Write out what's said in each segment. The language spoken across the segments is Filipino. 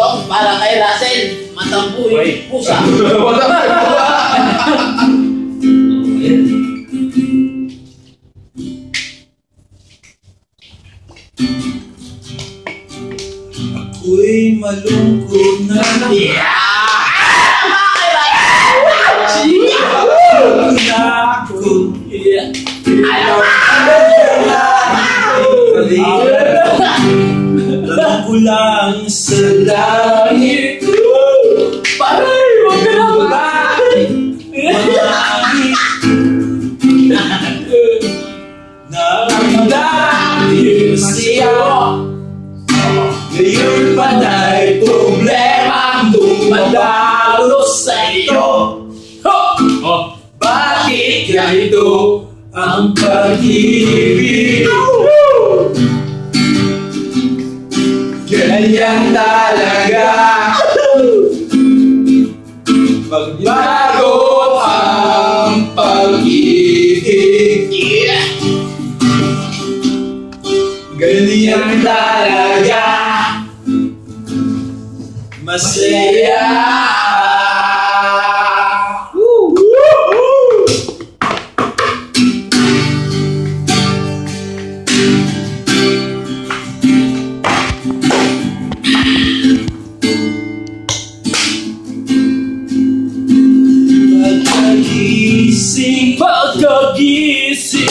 song para kay Russell. Matampuy Uy. pusa. Wala na. Ako'y malungkot na na ako. Tanong ko lang sa langit Paray! Huwag ka na Bakit marami Naramdamin siya Ngayon pa na'y problema Dumadalo sa iyo Oh! Bakit ganito ang pag-ibig? Ganyan talaga. Magbago ang pag-ibig. Yeah! Ganyan talaga. Masaya disse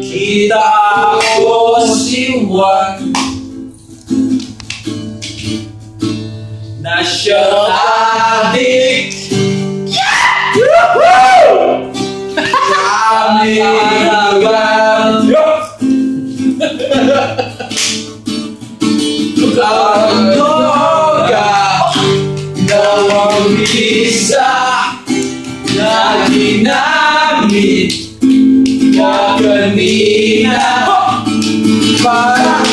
que dá fosse o ar na chamada. Yeah! Uhul! Droga, não. Na ginamit na kanina Para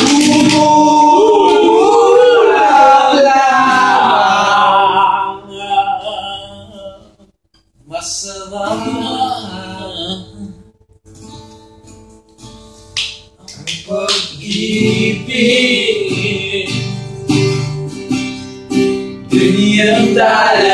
kulang lang Masarap ang pag-ibig Ganyan talaga